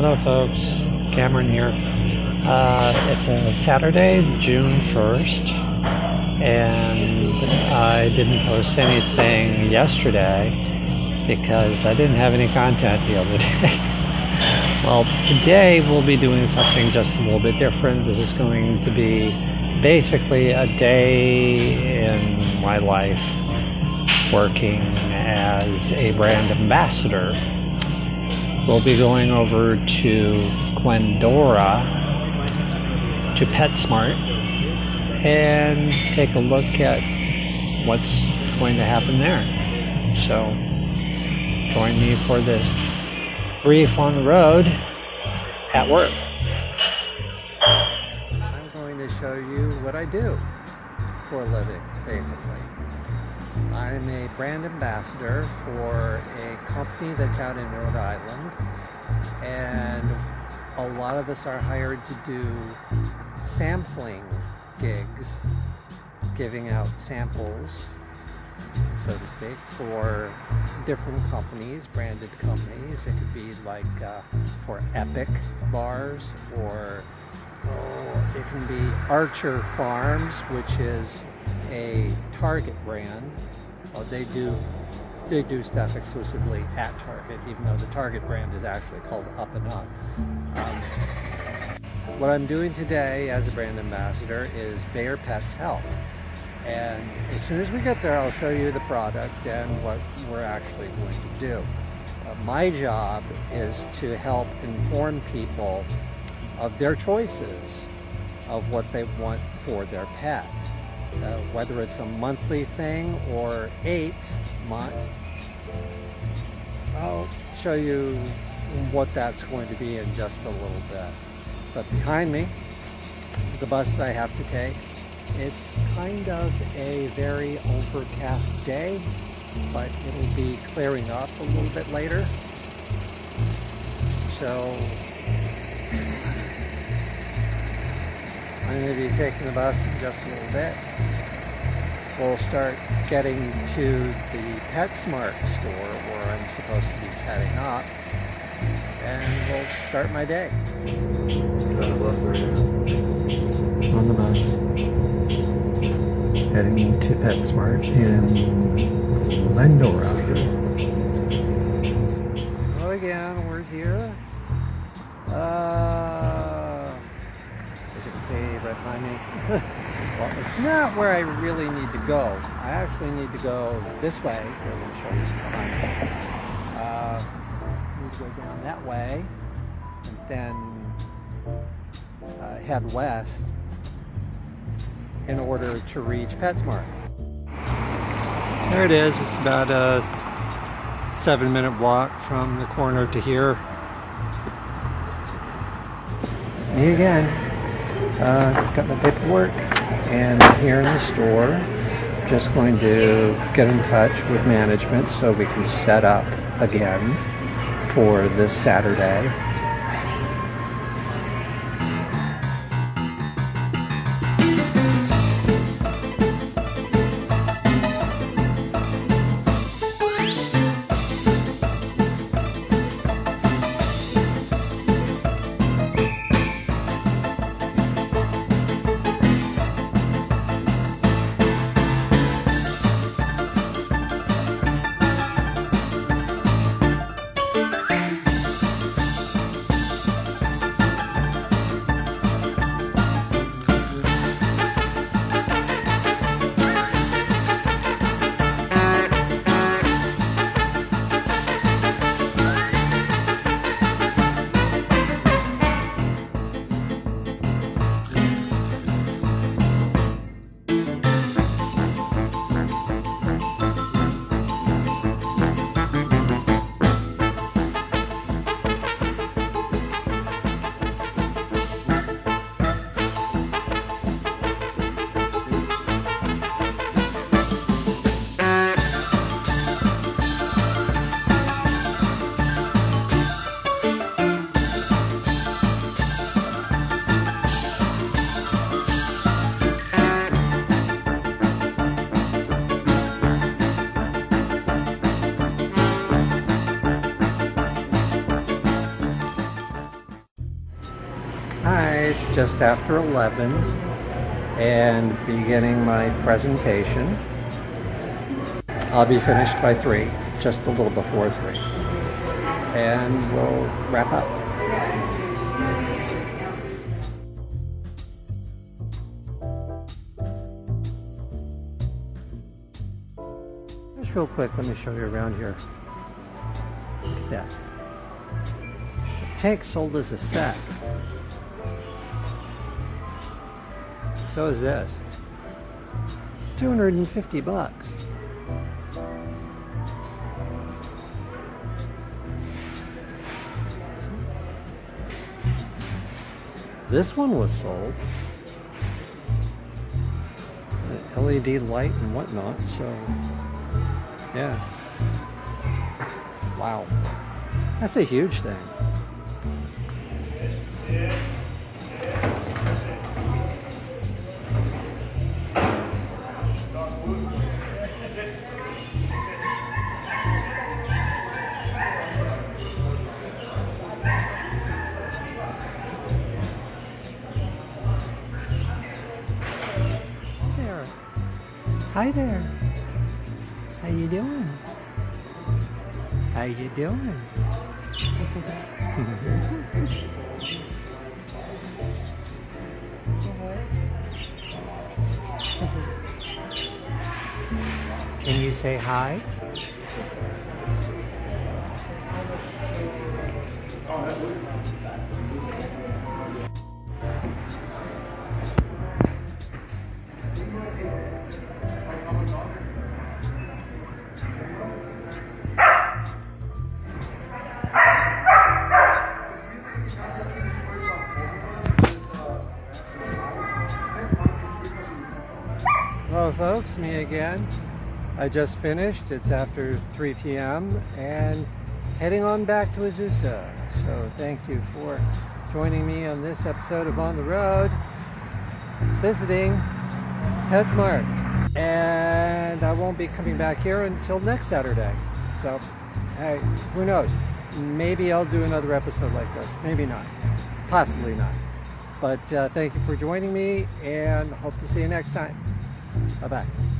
Hello, folks. Cameron here. Uh, it's a Saturday, June 1st, and I didn't post anything yesterday because I didn't have any content the other day. well, today we'll be doing something just a little bit different. This is going to be basically a day in my life working as a brand ambassador we'll be going over to Glendora to PetSmart and take a look at what's going to happen there. So join me for this brief on the road at work. I'm going to show you what I do for a living, basically. I'm a brand ambassador for a company that's out in Rhode Island, and a lot of us are hired to do sampling gigs, giving out samples, so to speak, for different companies, branded companies. It could be like uh, for Epic bars, or oh, it can be Archer Farms, which is a Target brand well, they do they do stuff exclusively at Target, even though the Target brand is actually called Up and Up. Um, what I'm doing today as a brand ambassador is Bayer Pets Health. And as soon as we get there, I'll show you the product and what we're actually going to do. Uh, my job is to help inform people of their choices of what they want for their pet uh, whether it's a monthly thing or eight months. I'll show you what that's going to be in just a little bit. But behind me is the bus that I have to take. It's kind of a very overcast day, but it'll be clearing up a little bit later. So I'm going to be taking the bus in just a little bit. We'll start getting to the PetSmart store where I'm supposed to be setting up and we'll start my day. On the bus, heading to PetSmart in Glendora. Well, it's not where I really need to go. I actually need to go this way. Here, let me show you behind need to go down that way and then uh, head west in order to reach PetSmart. There it is. It's about a seven minute walk from the corner to here. Me again. Uh, got my paperwork and here in the store. Just going to get in touch with management so we can set up again for this Saturday just after 11 and beginning my presentation. I'll be finished by 3, just a little before 3. And we'll wrap up. Just real quick, let me show you around here. Look at Yeah. Tank sold as a set. So is this. 250 bucks. This one was sold. LED light and whatnot, so yeah. Wow. That's a huge thing. Hi there. How you doing? How you doing? Can you say hi? Hello folks, me again. I just finished. It's after 3 p.m. and heading on back to Azusa. So thank you for joining me on this episode of On the Road, visiting PetSmart. And I won't be coming back here until next Saturday. So, hey, who knows? Maybe I'll do another episode like this. Maybe not. Possibly not. But uh, thank you for joining me and hope to see you next time. 拜拜。